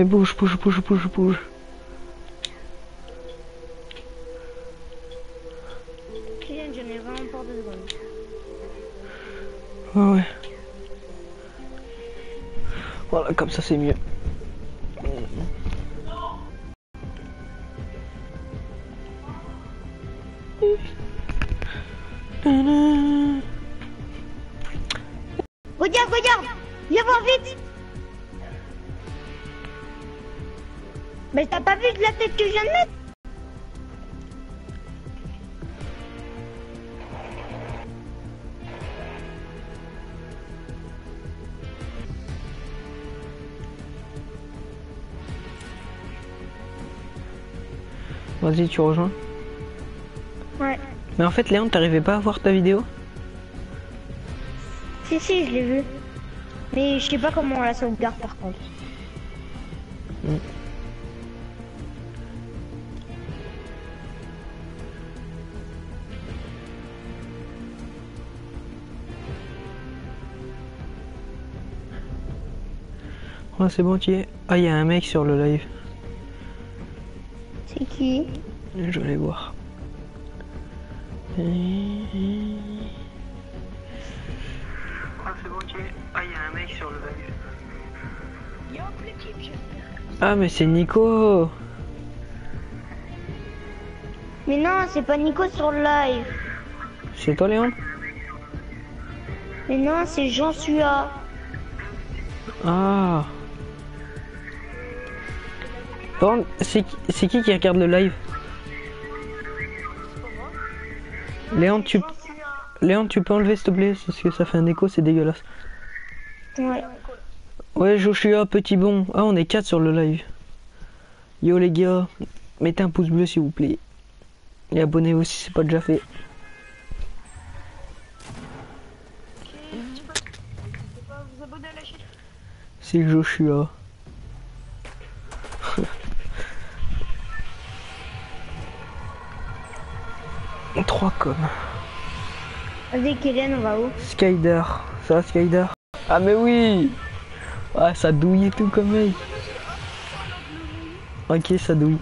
Mais bouge, bouge, bouge, bouge, bouge. Kylian, j'en ai vraiment pour deux secondes. Ouais, ouais. Voilà, comme ça c'est mieux. Vas-y, tu rejoins. Ouais. Mais en fait, Léon, t'arrivais pas à voir ta vidéo? Si, si, je l'ai vu. Mais je sais pas comment on la sauvegarde par contre. Ouais, c'est bon, tu y es. Ah, il y a un mec sur le live. Qui Je vais aller voir. Ah, c'est bon. Ah, il y a un mec sur le live. Ah, mais c'est Nico Mais non, c'est pas Nico sur le live. C'est toi, Léon Mais non, c'est Jean Sua. Ah Par contre, c'est qui, c'est qui qui regarde le live Léon, tu... Léon, tu peux enlever s'il te plaît Parce que ça fait un écho, c'est dégueulasse. Ouais. Ouais, Joshua, petit bon. Ah, on est 4 sur le live. Yo les gars, mettez un pouce bleu s'il vous plaît. Et abonnez-vous si c'est pas déjà fait. C'est Joshua. Trois comme. Vas-y, Kylian, on va où Skyder. Ça va Skyder Ah mais oui Ah ça douille et tout comme mec. Ok ça douille.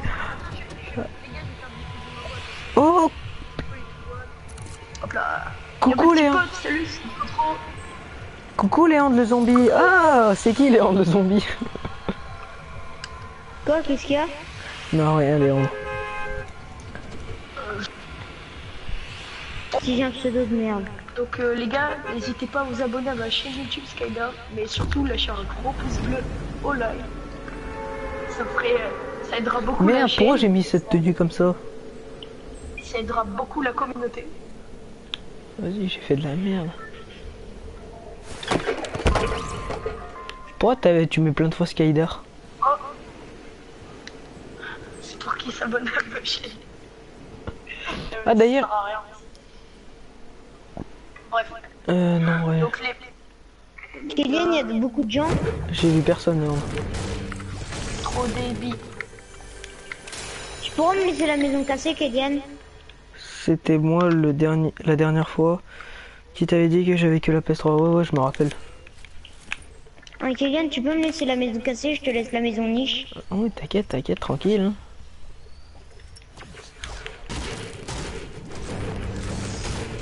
Oh Hop là. Coucou Léon pote, Salut. Coucou Léon le zombie Ah c'est qui Léon le zombie? Quoi, qu'est-ce qu'il y a? Non rien Léon. Si j'ai un pseudo de merde. Donc euh, les gars, n'hésitez pas à vous abonner à ma chaîne YouTube Skyder, mais surtout lâcher un gros pouce bleu au live. Ça ferait, euh, ça aidera beaucoup la Merde pourquoi chaîne, j'ai mis cette tenue comme ça ça aidera beaucoup la communauté. Vas-y j'ai fait de la merde. Pourquoi t'avais- tu mets plein de fois Skyder Oh. C'est pour qu'ils s'abonnent à ma chaîne. Ah, d'ailleurs- Ça sert à rien. Bref, Euh non ouais. donc les il y a beaucoup de gens. J'ai vu personne Léon. trop débit. Tu pourras me laisser la maison cassée, Kylian C'était moi le dernier, la dernière fois qui t'avais dit que j'avais que la PS3. Ouais, ouais, je me rappelle. Ouais, Kylian, tu peux me laisser la maison cassée, je te laisse la maison niche. Ah oui, t'inquiète, t'inquiète, tranquille. hein.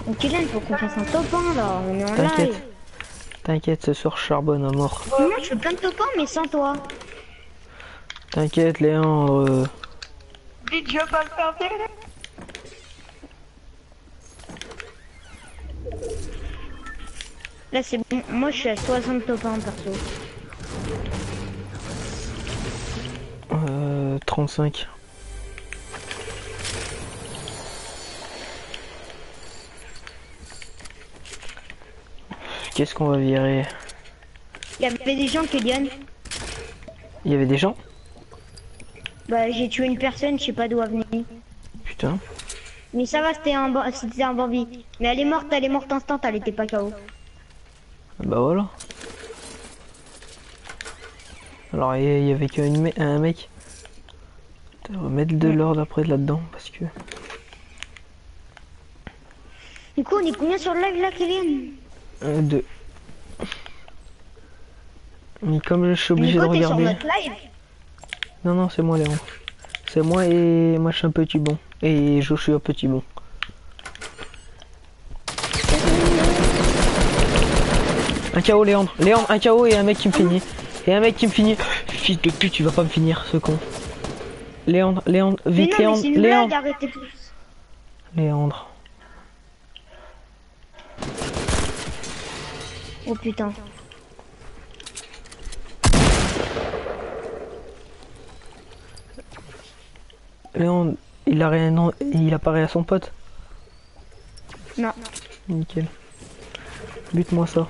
Donc, Kylian, faut qu'on fasse un top 1 là, on est en live. T'inquiète. T'inquiète, ce soir charbonne à mort. Moi, je fais plein de top 1, mais sans toi. T'inquiète, Léon. euh, Vite, je vais pas le. Là, c'est bon. Moi, je suis à 60 top 1 perso. euh, 35. Qu'est-ce qu'on va virer Il y avait des gens, Kélian. Il y avait des gens Bah, j'ai tué une personne, je sais pas d'où elle venait. Putain. Mais ça va, c'était un, un Bambi. Mais elle est morte, elle est morte instant, elle était pas KO. Bah voilà. Alors, il y avait qu'un un mec. On va mettre de l'ordre après là-dedans, parce que... Du coup, on est combien sur le live là, Kélian? Euh, 1, 2. Mais comme je suis obligé de regarder. Non, non, c'est moi, Léon. C'est moi et moi je suis un petit bon. Et je suis un petit bon. Un KO, Léandre. Léandre, un KO et un mec qui me finit. Et un mec qui me finit. Fils de pute, tu vas pas me finir, ce con. Léandre, Léandre, vite, mais non, Léandre, mais Léandre. Oh putain. Léandre, il a rien, non, il apparaît à son pote. Non. Nickel. Bute-moi ça.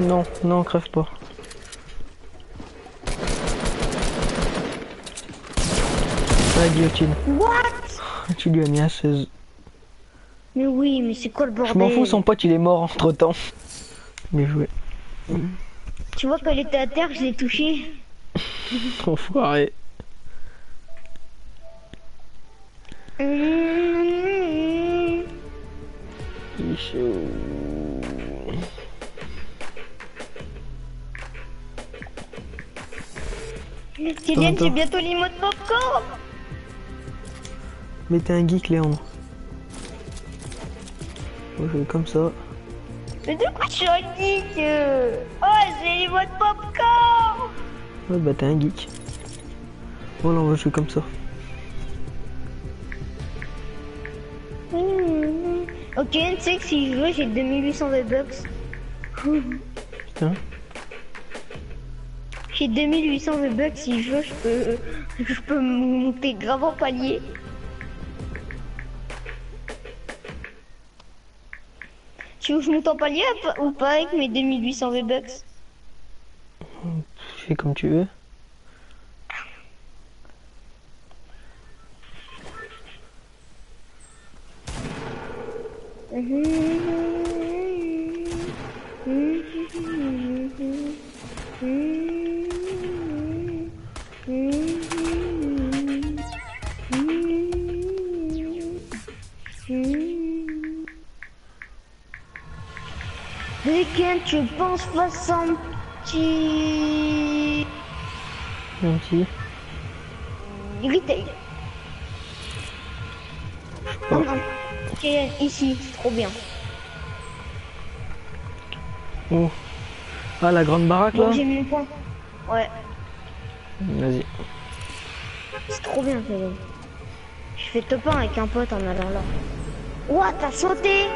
Non, non, crève pas. La guillotine. What? Tu lui as mis un 16. Mais oui, mais c'est quoi le bordel Je m'en fous, son pote il est mort entre temps. Bien joué. Tu vois, quand elle était à terre, je l'ai touché. Enfoiré. Il est chaud. Kylian, c'est bientôt mots de popcorn Mais t'es un geek, Léandre. Moi, je vais comme ça. Mais de quoi je suis un geek euh Oh, c'est les mots de popcorn Ouais, bah t'es un geek. Voilà, on va jouer comme ça. Mmh. Ok, tu sais que si je veux, j'ai 2800 V-Bucks. Putain. J'ai 2800 V-Bucks, si je veux, je peux, je peux monter grave en palier. Tu veux que je monte en palier ou pas avec mes 2800 V-Bucks? Fais comme tu veux. 70... 70... Retail. Oh non, ici, trop bien. Oh. Ah, la grande baraque là J'ai mis le point. Ouais. Vas-y. C'est trop bien, ça Je fais top avec un pote en allant là. Ouah, t'as sauté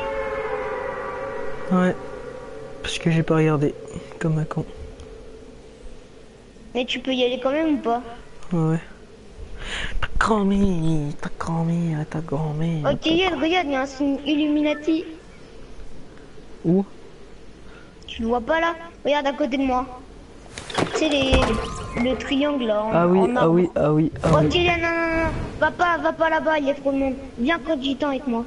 Ouais. Parce que j'ai pas regardé. Comme un con. Mais tu peux y aller quand même ou pas Ouais. Ta grand-mère, ta grand-mère, ta grand-mère. Ok, regarde, regarde, il y a un signe Illuminati. Où Tu le vois pas là Regarde à côté de moi. C'est les, le triangle là. en- Ah oui, en ah oui, ah oui, ah. Kylian, non, non, non, va pas, va pas là-bas, il y a trop de monde. Viens code gitan avec moi.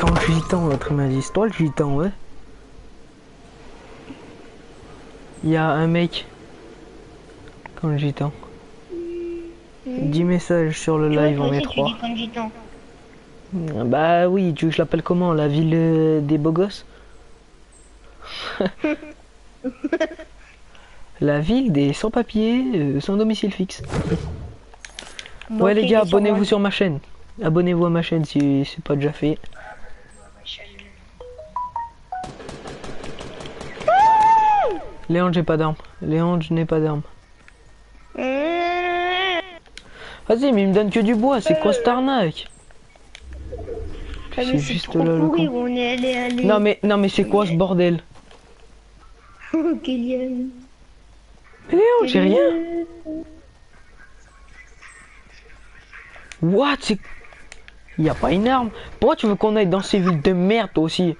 Quand gitan, l'autre m'a dit, c'est toi le gitan, ouais. Il y a un mec. Quand le gitan. 10 messages sur le live, on est aussi, tu 3. dis code gitan. Bah oui, tu veux que je l'appelle comment La ville euh, des beaux gosses? La ville des sans-papiers, euh, sans domicile fixe. Bon, ouais les gars, abonnez-vous sur ma chaîne. Abonnez-vous à ma chaîne si c'est pas déjà fait. Léon, j'ai pas d'arme. Léon, je n'ai pas d'arme. Mmh. Vas-y, mais il me donne que du bois, c'est quoi cette arnaque? C'est mais juste là le con. où on est allé, allé. Non mais, non mais c'est quoi ce bordel? Kylian. Léon, j'ai rien What? C'est... Y a pas une arme Pourquoi tu veux qu'on aille dans ces villes de merde toi aussi?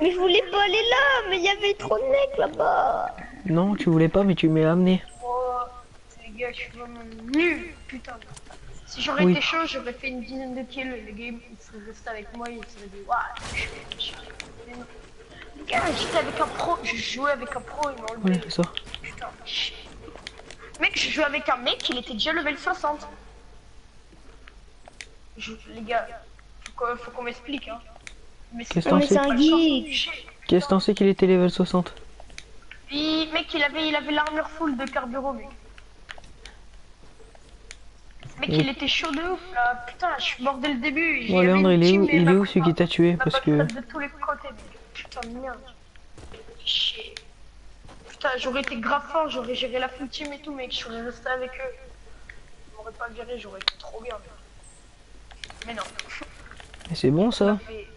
Mais je voulais pas aller là, mais il y avait trop de mecs là-bas. Non, tu voulais pas mais tu m'as amené. Oh, les gars, je suis vraiment nul, putain. Si j'aurais Oui. été chaud, j'aurais fait une dizaine de kills. Le game, il serait resté avec moi, il serait dit, waouh. Les gars, j'étais avec un pro, je jouais avec un pro, il m'a enlevé. Ouais, c'est ça. Putain. Mec, je jouais avec un mec, il était déjà level 60. Je- les gars, faut qu'on, faut qu'on m'explique, hein. Mais Qu'est-ce t'en sais. Qu'est-ce que t'en sais qu'il était level 60 Puis, mec, il avait, il avait l'armure full de carburant, mec. Mec, Et- il était chaud de ouf, là. Putain, je suis mort dès le début. Bon, Léandre, il est où, il est où celui qui t'a tué Parce que... de tous les côtés, mec. Putain de merde. Chier. Putain, j'aurais été grave fort, j'aurais géré la full team et tout, mec. Je serais resté avec eux. Ils m'auraient pas viré, j'aurais été trop bien, mec. Mais non. Mais c'est bon ça fait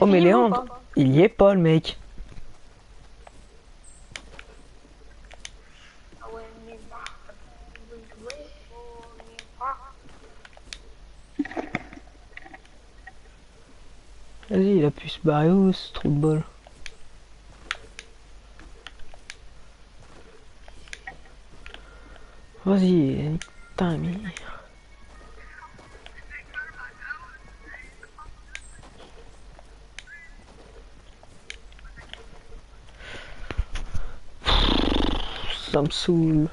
Oh mais pas? il y est pas le mec. Ah. Vas-y, il a pu se barrer où ce trou de bol Vas-y, putain Ça me saoule.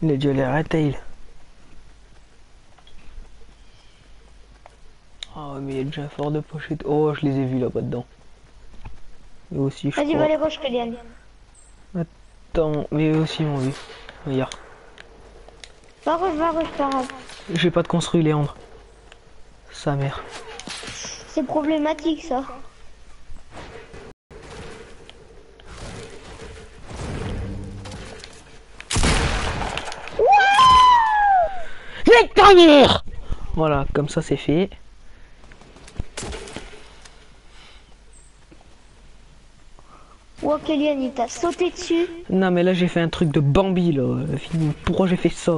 Il a dû aller à Retail. Ah mais il y a déjà fort de pochettes. Oh, je les ai vus là-bas dedans. Eux aussi, je Vas-y, va les roches, Kélian. Attends, mais eux aussi m'ont vu. Regarde. Va roche, va pas grave. J'ai pas de construit, Léandre. Sa mère. C'est problématique, ça. Voilà, comme ça c'est fait. Ouah, Kélian, il t'a sauté dessus? Non mais là j'ai fait un truc de Bambi là. Pourquoi j'ai fait ça?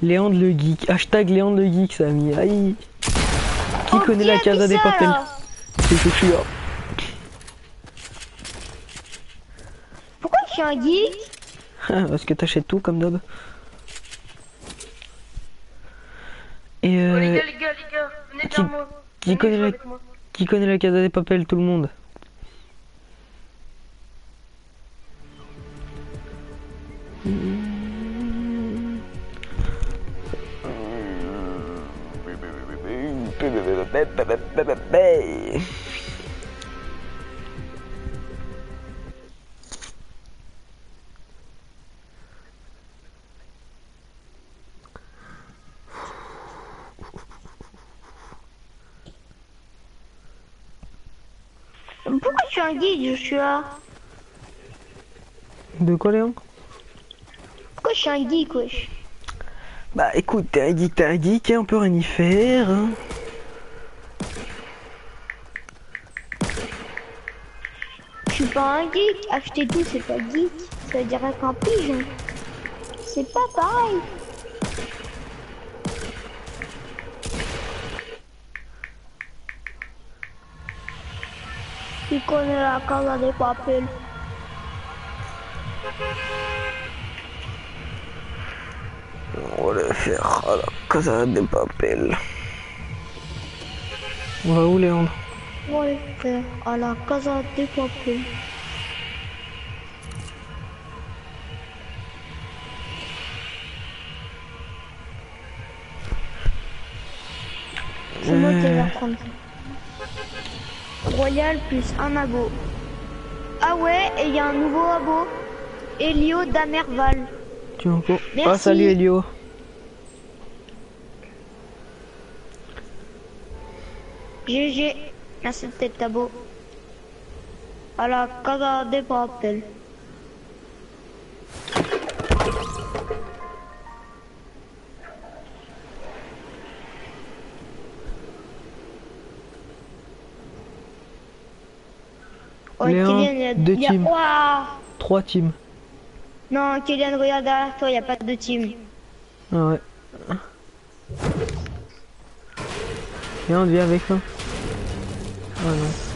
Léandre le geek. Hashtag Léandre le geek ça a mis. Aïe. Qui Oh, connaît qui la Casa des ça, Papel? Là C'est Joshua. Pourquoi je suis un geek? Parce que t'achètes tout comme d'hab. Et Oh, les euh, gars, les gars, les gars, venez qui- vers moi. qui Venez connaît la- moi. qui connaît la Casa des Papel Tout le monde. Pourquoi je suis un geek, Joshua De quoi Léon Pourquoi je suis un geek, wesh Bah écoute, t'es un geek, t'es un geek, hein, on peut rien y faire. hein. Je suis pas un geek. Acheter tout, c'est pas geek. Ça veut dire un pigeon. C'est pas pareil. Connaît la casa des papels On va le faire à la Casa des Papel. On va où Léandre? On va le faire à la casa des papels. C'est moi qui vais apprendre. Royal plus un abo. Ah ouais, et il y a un nouveau abo. Elio Damerval. Tu encore Ah Merci. salut Elio. GG. Merci de tes abo. À la casa des papels. Oh, Kylian, a deux a- teams. Ouah Trois teams. Non, Kylian, regarde derrière toi, il n'y a pas de team. Ah ouais. Léandre, viens avec moi. Ah non.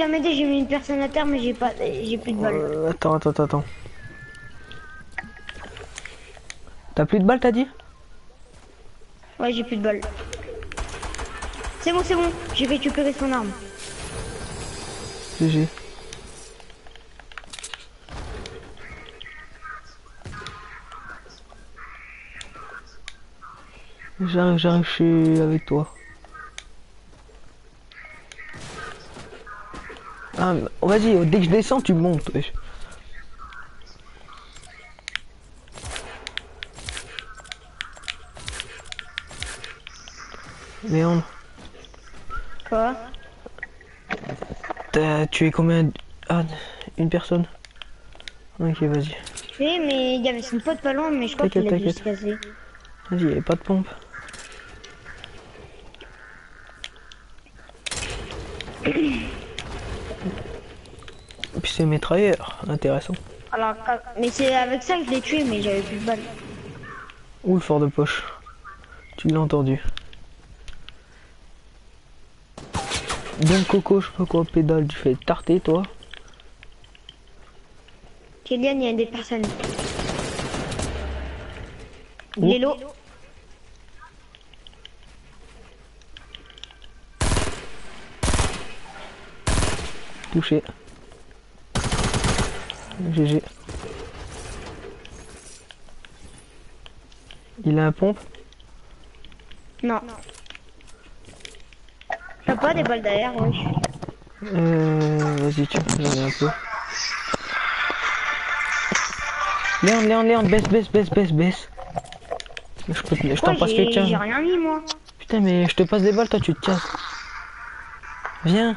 Viens m'aider, j'ai mis une personne à terre, mais j'ai pas, j'ai plus de balles. Euh, attends, attends, attends, attends. T'as plus de balles, t'as dit? Ouais, j'ai plus de balles. C'est bon, c'est bon, j'ai récupéré son arme. GG. J'arrive, j'arrive, je suis avec toi. Ah, mais- oh, vas-y, oh, dès que je descends, tu montes. wesh. Léon, Quoi? T'as tué combien Ah, une personne Ok, vas-y. Oui, mais il y avait son pote pas loin, mais je crois qu'il a dû se casser. Vas-y, y avait pas de pompe. C'est mitrailleur, intéressant. Alors, euh, mais c'est avec ça que je l'ai tué, mais j'avais plus de balles. Ou le fort de poche? Tu l'as entendu. Bon coco, je sais pas quoi, pédale, tu fais tarter toi. Kylian, il y a des personnes. Lélo. Touché. GG. Il a un pompe Non. T'as pas des balles derrière, oui. Euh, vas-y, tiens, j'en ai un peu. Léon, Léon, Léon, baisse, baisse, baisse, baisse, baisse. Je, peux te- je t'en passe j'ai quelqu'un. j'ai rien mis, moi. Putain, mais je te passe des balles, toi, tu te casses. Viens,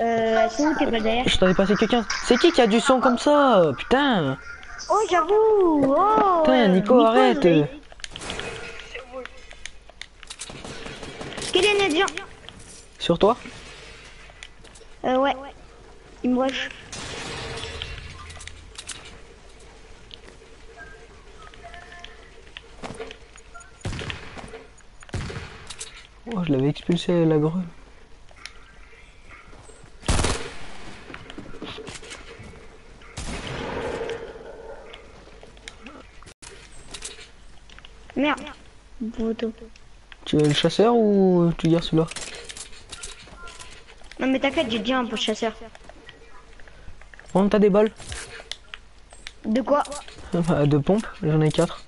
euh, derrière je t'avais passé quelqu'un. C'est qui qui a du son comme ça Putain Oh, j'avoue Oh Putain, euh, Nico, arrête oui. Kylian, viens Sur toi Euh, ouais. Il me rush. Oh, je l'avais expulsé la grue. Merde. Tu veux le chasseur ou tu gardes celui-là? Non, mais t'inquiète, j'ai déjà un peu de chasseur. Oh, t'as des balles? De quoi? De pompe, j'en ai quatre.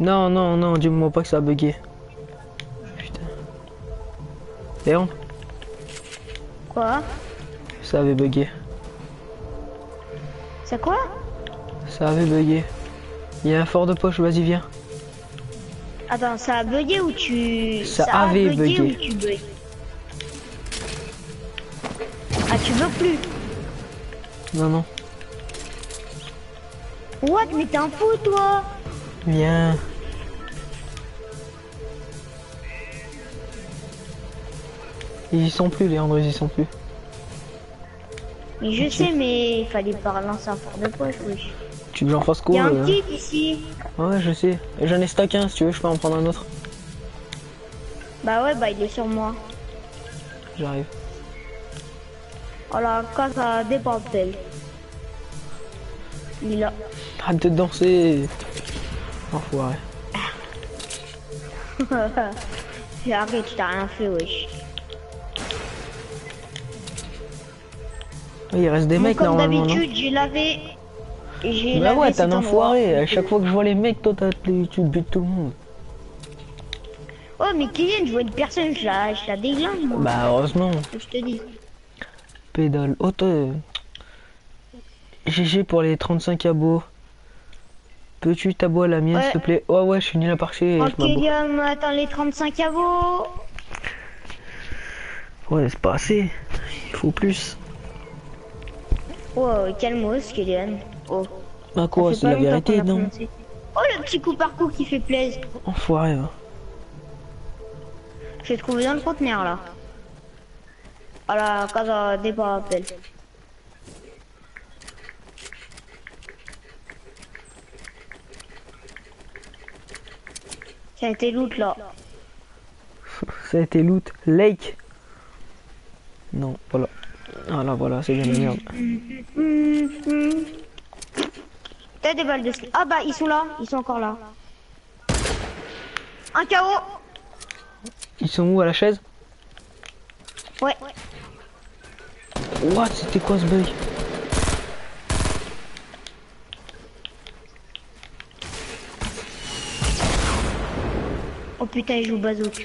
Non, non, non, dis-moi pas que ça a bugué. Putain. Léon, Quoi? Ça avait bugué. C'est quoi? Ça avait bugué. Il y a un fort de poche, vas-y, viens. Attends, ça a bugué ou tu... Ça a avait bugué bugué. ou tu Ah, tu veux plus? Non, non. What Mais t'es un fou, toi? Viens. Ils y sont plus, Léandre, ils y sont plus. Mais je sais, mais il fallait pas relancer un fort de poche, oui. Tu veux que j'en fasse Il y quoi a un euh kit ici. Ouais, je sais. Et J'en ai stack un, si tu veux, je peux en prendre un autre. Bah ouais, bah il est sur moi. J'arrive. Oh la casa des papels. Il est là. Arrête de danser. Enfoiré. Arrête, t'as rien fait, wesh. Il reste des mecs comme normalement, non d'habitude, j'ai lavé. J'ai Bah ouais, t'es un enfoiré. À chaque fois que je vois les mecs, toi, t'as- tu tu butes tout le monde. Oh, mais Kylian, je vois une personne, je la, je la déglingue, moi. Bah heureusement. Je te dis? Pédale. Oh, toi, GG pour les 35 abos. Peux-tu t'abonner à la mienne, Ouais. s'il te plaît? Ouais, ouais, je suis nul à parcher Oh. Kylian, attends les 35 avos. Ouais, c'est pas assez. Il faut plus. Oh, calmos, Kylian. Oh. Bah quoi, c'est la vérité, non. Oh, le petit coup par coup qui fait plaisir. Enfoiré, va. J'ai trouvé dans le conteneur, là. À la casa des papels. Ça a été loot, là. Ça a été loot. Lake. Non, voilà. Voilà, voilà, c'est bien la merde. T'as des balles de slip. Ah bah ils sont là, ils sont encore là. Un KO Ils sont où à la chaise? Ouais. What? C'était quoi ce bug? Oh putain, il joue bazooka.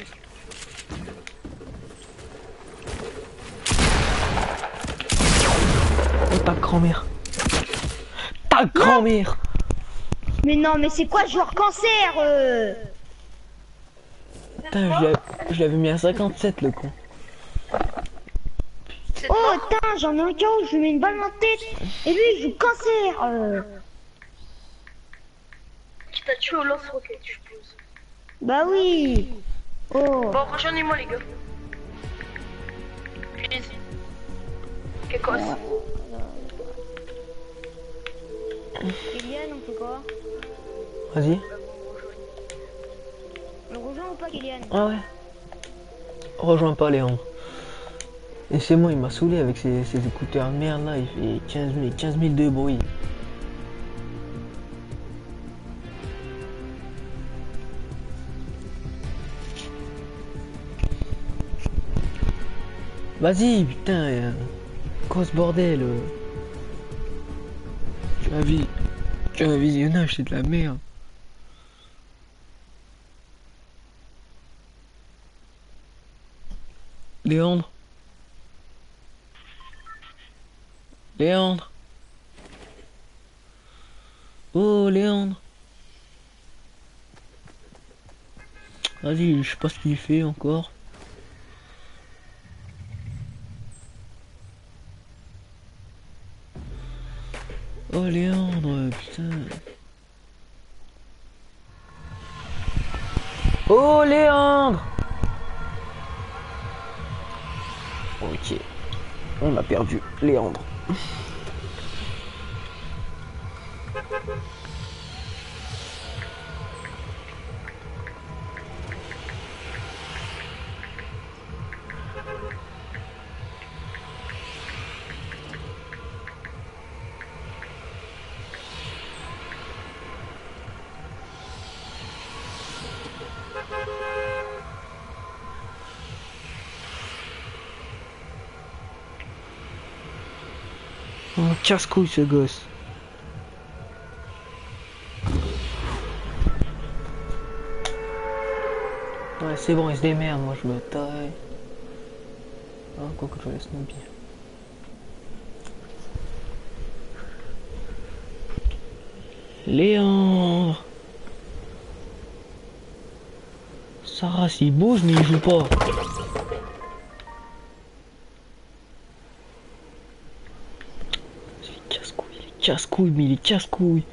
Oh ta grand-mère. Ta grand-mère Mais non, mais c'est quoi joueur cancer euh Putain, je l'avais- mis à 57 le con. C'est Oh putain, j'en ai un KO, je lui mets une balle dans la tête. Et lui, il joue cancer. euh. Qui t'a tué au lance-roquette, je suppose. Bah oui. Oh. Bon, rejoignez-moi, les gars. Please. Quelque Kylian, on fait quoi Vas-y. On rejoint ou pas, Kylian Ah ouais. Rejoins pas Léandre. Et c'est moi, il m'a saoulé avec ses, ses écouteurs de merde là, il fait 15 000, 15 000 de bruit. Vas-y, putain, euh, quoi ce bordel euh. La vie, le visionnage c'est de la merde. Léandre Léandre Oh Léandre Vas-y, je sais pas ce qu'il fait encore. Ok. On a perdu Léandre. Casse-couille ce gosse. Ouais, c'est bon, il se démerde, moi je me taille. Quoi que je laisse Snoopy. Léandre Sarah s'il bouge mais il joue pas. Casse-couille, il est casse-couille, mais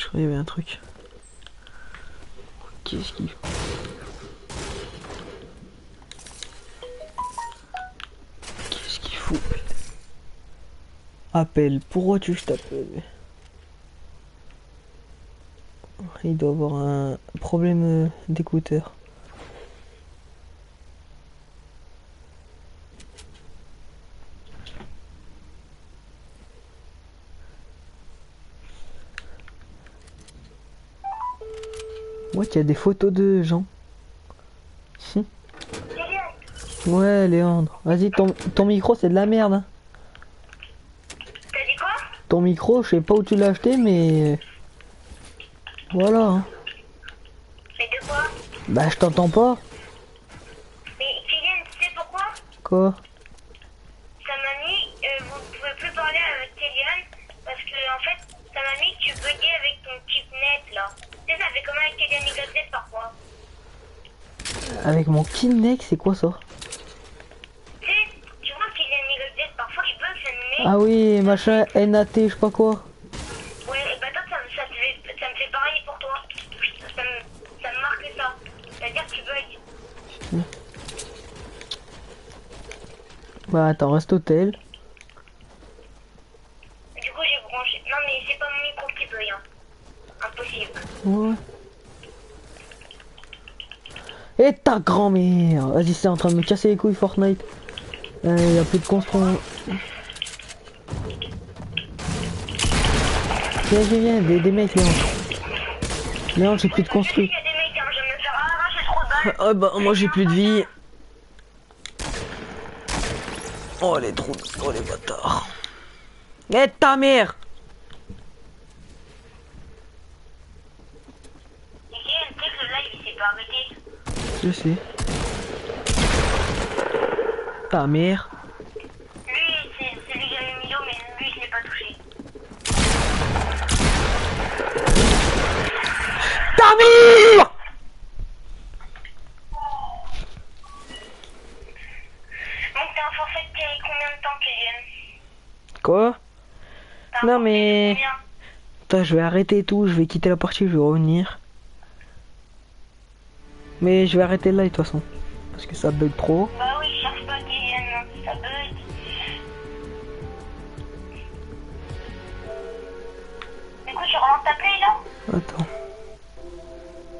je croyais qu'il y avait un truc. Qu'est-ce qu'il faut Qu'est-ce qu'il faut Appel. Pourquoi tu veux que je t'appelle? Il doit avoir un problème euh, d'écouteur. Moi, il y a des photos de gens. Kylian, Ouais, Léandre. Vas-y, ton, ton micro, c'est de la merde. hein. t'as dit quoi? Ton micro, je sais pas où tu l'as acheté, mais... Voilà. hein. Mais de quoi? Bah, je t'entends pas. Mais Kylian, tu sais pourquoi? Quoi Sa mamie, euh, vous pouvez plus parler avec Kylian parce que en fait, sa mamie, tu buguais avec ton chip net là. Tu sais, ça fait comme avec Kylian Eagleset parfois. Avec mon Kinect, c'est quoi ça me. Ah oui, machin NAT, je sais pas quoi. Ouais, et bah toi, ça, me- ça, te fait, ça me fait pareil pour toi. Ça me, ça me marque ça. C'est-à-dire que tu bugs. Bah, attends, reste hôtel. Du coup, j'ai branché. Non, mais c'est pas mon micro qui bug. Hein. Impossible. Ouais. Et ta grand-mère Vas-y, c'est en train de me casser les couilles Fortnite. Il y a plus de construction. Viens, viens, viens, des, des mecs, Léon. Léon, j'ai plus de construit. Ah bah, moi j'ai plus de vie. Oh les trous, oh les bâtards. Et ta mère Et Kylian, tu sais que le live il s'est pas arrêté. Je sais. Ta mère. Lui, c'est lui qui a mis Milo, mais lui, je l'ai pas touché. Ta mère Donc, t'as un forfait combien de temps, Kylian Quoi Non, mais- Attends, je vais arrêter tout, je vais quitter la partie, je vais revenir. Mais je vais arrêter là de toute façon. Parce que ça bug trop. Bah oui, cherche pas Kylian, ça bug. Du coup, tu relances ta play là? Attends.